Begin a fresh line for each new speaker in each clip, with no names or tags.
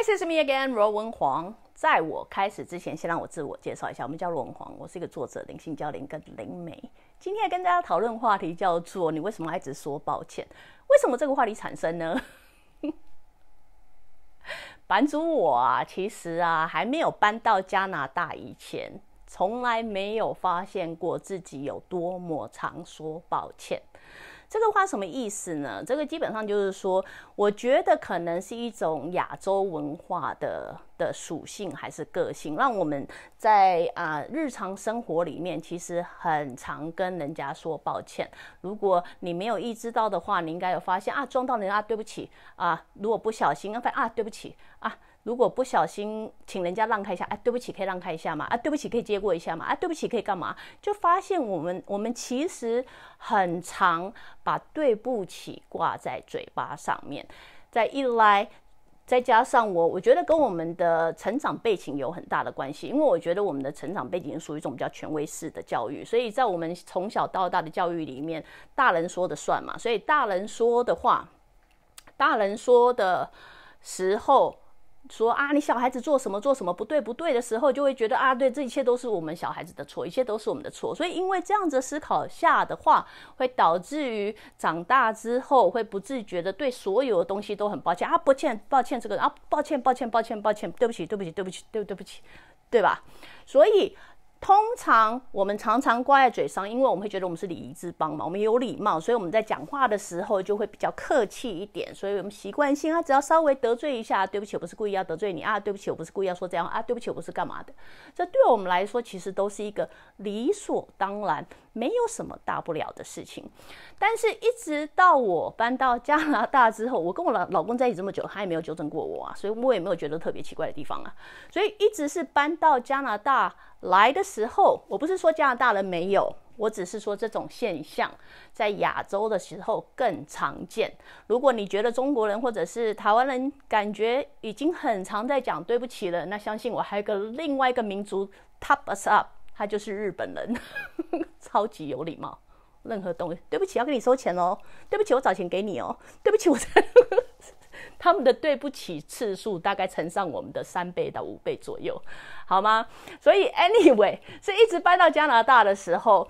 Hi, this is me again, 罗文黄。在我开始之前，先让我自我介绍一下，我们叫罗文黄，我是一个作者，灵性教练跟灵媒。今天跟大家讨论话题叫做“你为什么一直说抱歉？为什么这个话题产生呢？” 版主我啊，其实啊，还没有搬到加拿大以前，从来没有发现过自己有多么常说抱歉。这个话什么意思呢？这个基本上就是说，我觉得可能是一种亚洲文化的的属性还是个性，让我们在啊日常生活里面其实很常跟人家说抱歉。如果你没有意识到的话，你应该有发现啊，撞到人家对不起啊，如果不小心啊，啊对不起啊。如果不小心请人家让开一下，哎，对不起，可以让开一下吗？啊，对不起，可以接过一下吗？啊，对不起，可以干嘛？就发现我们我们其实很常把对不起挂在嘴巴上面。再一来，再加上我，我觉得跟我们的成长背景有很大的关系，因为我觉得我们的成长背景属于一种比较权威式的教育，所以在我们从小到大的教育里面，大人说的算嘛，所以大人说的话，大人说的时候。说啊，你小孩子做什么做什么不对不对的时候，就会觉得啊，对，这一切都是我们小孩子的错，一切都是我们的错。所以因为这样子思考下的话，会导致于长大之后会不自觉的对所有的东西都很抱歉啊，抱歉抱歉这个啊，抱歉抱歉抱歉抱歉，对不起对不起对不起对对不起，对吧？所以。通常我们常常挂在嘴上，因为我们会觉得我们是礼仪之邦嘛，我们有礼貌，所以我们在讲话的时候就会比较客气一点。所以我们习惯性啊，只要稍微得罪一下，对不起，我不是故意要得罪你啊，对不起，我不是故意要说这样啊，对不起，我不是干嘛的。这对我们来说，其实都是一个理所当然，没有什么大不了的事情。但是，一直到我搬到加拿大之后，我跟我老老公在一起这么久，他也没有纠正过我啊，所以我也没有觉得特别奇怪的地方啊。所以，一直是搬到加拿大。来的时候，我不是说加拿大人没有，我只是说这种现象在亚洲的时候更常见。如果你觉得中国人或者是台湾人感觉已经很常在讲对不起了，那相信我还有个另外一个民族 top us up，他就是日本人，超级有礼貌，任何东西对不起要跟你收钱哦，对不起我找钱给你哦，对不起我。他们的对不起次数大概乘上我们的三倍到五倍左右，好吗？所以 anyway 是一直搬到加拿大的时候，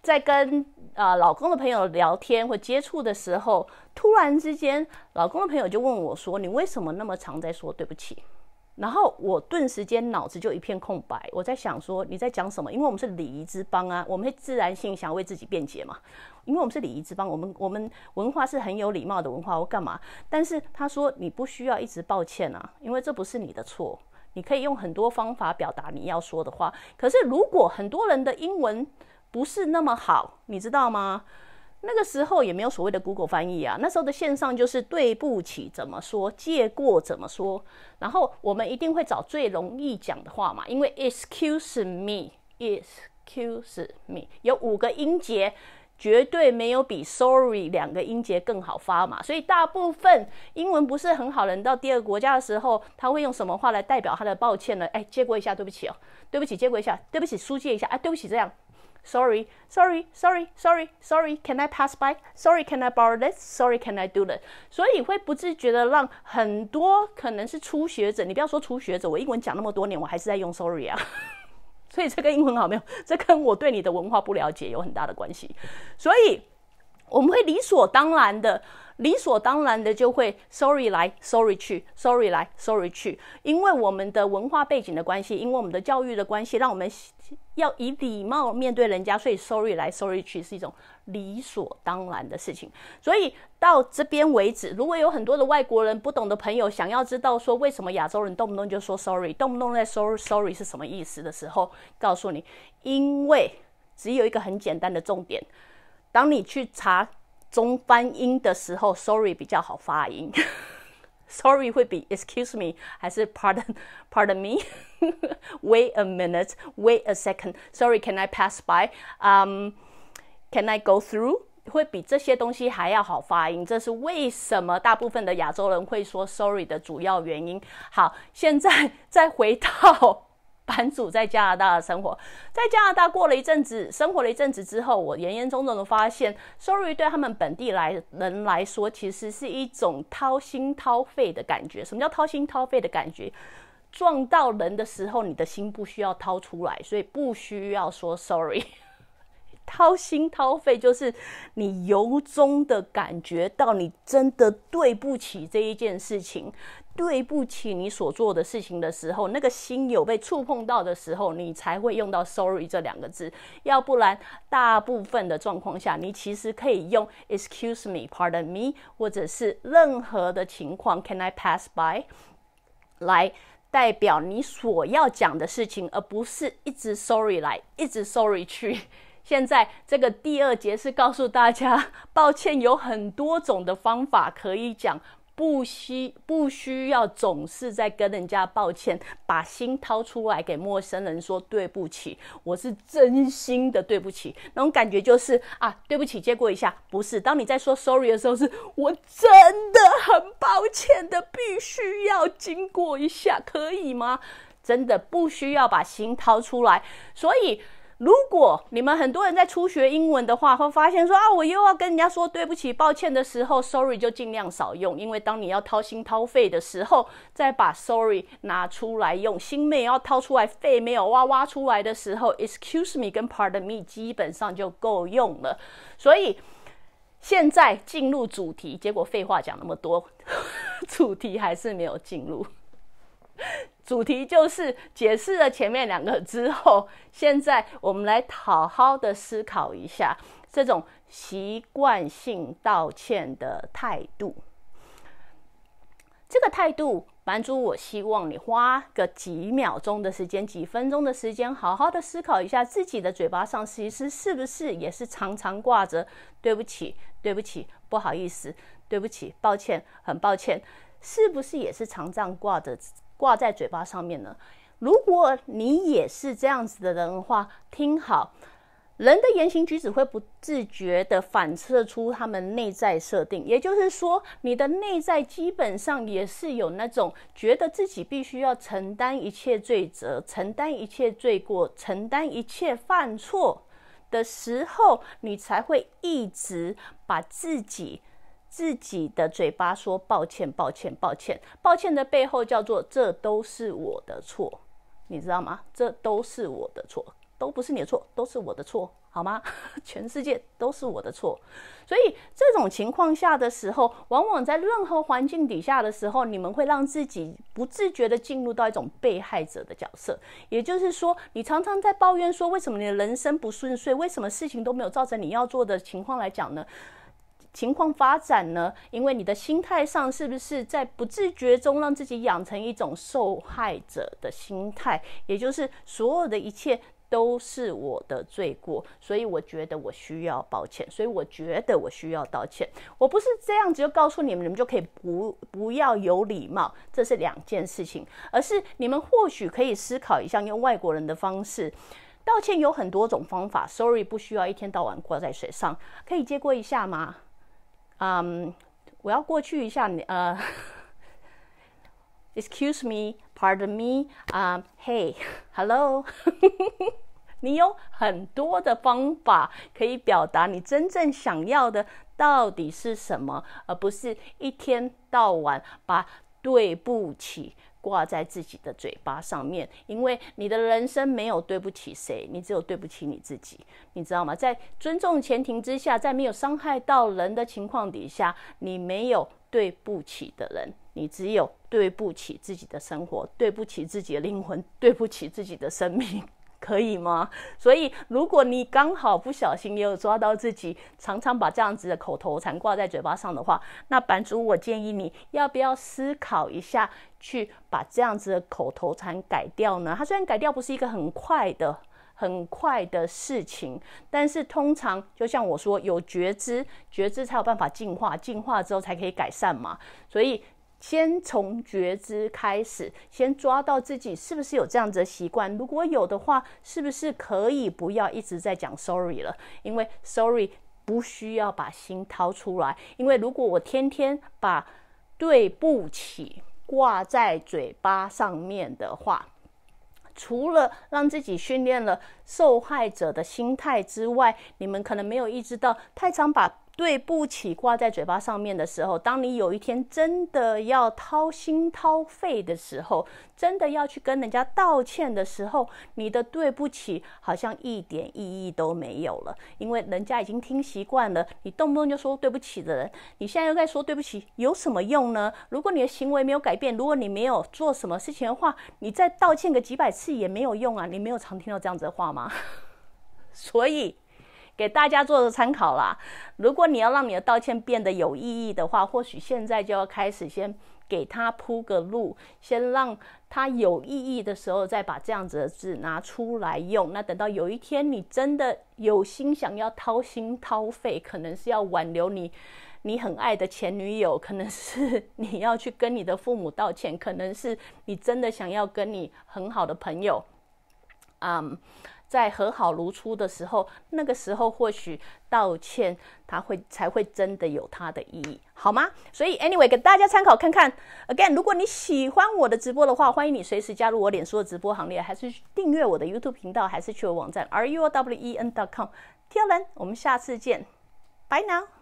在跟啊老公的朋友聊天或接触的时候，突然之间，老公的朋友就问我说：“你为什么那么常在说对不起？”然后我顿时间脑子就一片空白，我在想说你在讲什么？因为我们是礼仪之邦啊，我们会自然性想为自己辩解嘛。因为我们是礼仪之邦，我们我们文化是很有礼貌的文化，我干嘛？但是他说你不需要一直抱歉啊，因为这不是你的错，你可以用很多方法表达你要说的话。可是如果很多人的英文不是那么好，你知道吗？那个时候也没有所谓的 Google 翻译啊，那时候的线上就是对不起怎么说，借过怎么说，然后我们一定会找最容易讲的话嘛，因为 Excuse me，Excuse me 有五个音节，绝对没有比 Sorry 两个音节更好发嘛，所以大部分英文不是很好的人到第二个国家的时候，他会用什么话来代表他的抱歉呢？哎，借过一下，对不起哦，对不起，借过一下，对不起，书借一下，哎，对不起，这样。Sorry, sorry, sorry, sorry, sorry. Can I pass by? Sorry, can I borrow this? Sorry, can I do that? 所以会不自觉的让很多可能是初学者，你不要说初学者，我英文讲那么多年，我还是在用 sorry 啊。所以这个英文好没有？这跟我对你的文化不了解有很大的关系。所以我们会理所当然的。理所当然的就会 sorry 来 sorry 去 sorry 来 sorry 去，因为我们的文化背景的关系，因为我们的教育的关系，让我们要以礼貌面对人家，所以 sorry 来 sorry 去是一种理所当然的事情。所以到这边为止，如果有很多的外国人不懂的朋友想要知道说为什么亚洲人动不动就说 sorry，动不动在 sorry sorry 是什么意思的时候，告诉你，因为只有一个很简单的重点，当你去查。中翻音的时候，sorry 比较好发音。sorry 会比 excuse me 还是 pardon pardon me wait a minute wait a second sorry can I pass by um can I go through 会比这些东西还要好发音，这是为什么大部分的亚洲人会说 sorry 的主要原因。好，现在再回到 版主在加拿大的生活，在加拿大过了一阵子，生活了一阵子之后，我严严重重的发现，sorry 对他们本地来人来说，其实是一种掏心掏肺的感觉。什么叫掏心掏肺的感觉？撞到人的时候，你的心不需要掏出来，所以不需要说 sorry。掏心掏肺，就是你由衷的感觉到你真的对不起这一件事情，对不起你所做的事情的时候，那个心有被触碰到的时候，你才会用到 sorry 这两个字。要不然，大部分的状况下，你其实可以用 excuse me，pardon me，或者是任何的情况，can I pass by，来代表你所要讲的事情，而不是一直 sorry 来，一直 sorry 去。现在这个第二节是告诉大家，抱歉有很多种的方法可以讲，不需不需要总是在跟人家抱歉，把心掏出来给陌生人说对不起，我是真心的对不起，那种感觉就是啊，对不起，借过一下，不是，当你在说 sorry 的时候，是我真的很抱歉的，必须要经过一下，可以吗？真的不需要把心掏出来，所以。如果你们很多人在初学英文的话，会发现说啊，我又要跟人家说对不起、抱歉的时候，sorry 就尽量少用，因为当你要掏心掏肺的时候，再把 sorry 拿出来用，心没要掏出来，肺没有挖挖出来的时候，excuse me 跟 pardon me 基本上就够用了。所以现在进入主题，结果废话讲那么多，主题还是没有进入。主题就是解释了前面两个之后，现在我们来好好的思考一下这种习惯性道歉的态度。这个态度，版主，我希望你花个几秒钟的时间、几分钟的时间，好好的思考一下自己的嘴巴上，其实是不是也是常常挂着“对不起，对不起，不好意思，对不起，抱歉，很抱歉”，是不是也是常常挂着？挂在嘴巴上面呢？如果你也是这样子的人的话，听好，人的言行举止会不自觉的反射出他们内在设定，也就是说，你的内在基本上也是有那种觉得自己必须要承担一切罪责、承担一切罪过、承担一切犯错的时候，你才会一直把自己。自己的嘴巴说抱歉，抱歉，抱歉，抱歉的背后叫做这都是我的错，你知道吗？这都是我的错，都不是你的错，都是我的错，好吗？全世界都是我的错。所以这种情况下的时候，往往在任何环境底下的时候，你们会让自己不自觉的进入到一种被害者的角色。也就是说，你常常在抱怨说，为什么你的人生不顺遂？为什么事情都没有照着你要做的情况来讲呢？情况发展呢？因为你的心态上是不是在不自觉中让自己养成一种受害者的心态？也就是所有的一切都是我的罪过，所以我觉得我需要抱歉，所以我觉得我需要道歉。我不是这样子就告诉你们，你们就可以不不要有礼貌，这是两件事情。而是你们或许可以思考一下，用外国人的方式道歉有很多种方法。Sorry，不需要一天到晚挂在嘴上，可以接过一下吗？嗯，我要过去一下你呃，Excuse me, pardon me, 啊，Hey, hello，你有很多的方法可以表达你真正想要的到底是什么，而不是一天到晚把对不起。挂在自己的嘴巴上面，因为你的人生没有对不起谁，你只有对不起你自己，你知道吗？在尊重前提之下，在没有伤害到人的情况底下，你没有对不起的人，你只有对不起自己的生活，对不起自己的灵魂，对不起自己的生命。可以吗？所以，如果你刚好不小心也有抓到自己常常把这样子的口头禅挂在嘴巴上的话，那版主我建议你要不要思考一下，去把这样子的口头禅改掉呢？它虽然改掉不是一个很快的、很快的事情，但是通常就像我说，有觉知，觉知才有办法进化，进化之后才可以改善嘛。所以。先从觉知开始，先抓到自己是不是有这样子的习惯。如果有的话，是不是可以不要一直在讲 sorry 了？因为 sorry 不需要把心掏出来。因为如果我天天把对不起挂在嘴巴上面的话，除了让自己训练了受害者的心态之外，你们可能没有意识到，太常把。对不起，挂在嘴巴上面的时候，当你有一天真的要掏心掏肺的时候，真的要去跟人家道歉的时候，你的对不起好像一点意义都没有了，因为人家已经听习惯了，你动不动就说对不起的人，你现在又在说对不起，有什么用呢？如果你的行为没有改变，如果你没有做什么事情的话，你再道歉个几百次也没有用啊！你没有常听到这样子的话吗？所以。给大家做个参考啦。如果你要让你的道歉变得有意义的话，或许现在就要开始先给他铺个路，先让他有意义的时候，再把这样子的字拿出来用。那等到有一天你真的有心想要掏心掏肺，可能是要挽留你你很爱的前女友，可能是你要去跟你的父母道歉，可能是你真的想要跟你很好的朋友，嗯。在和好如初的时候，那个时候或许道歉他会才会真的有它的意义，好吗？所以 anyway 给大家参考看看。Again，如果你喜欢我的直播的话，欢迎你随时加入我脸书的直播行列，还是订阅我的 YouTube 频道，还是去我网站 r u w e n dot com。天人，我们下次见，，Bye now。